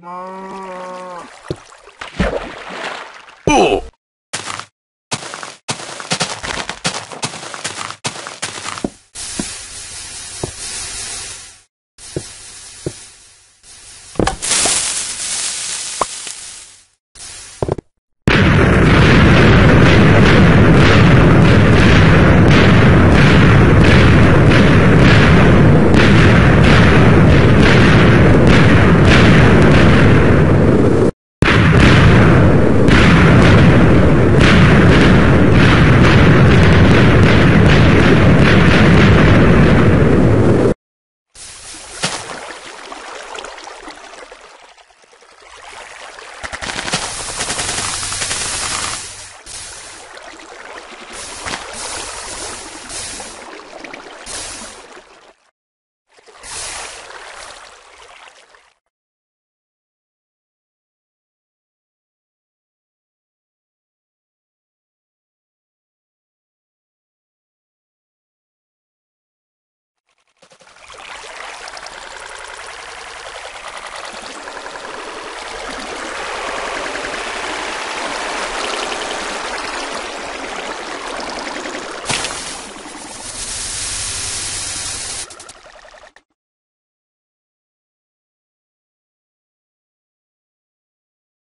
No.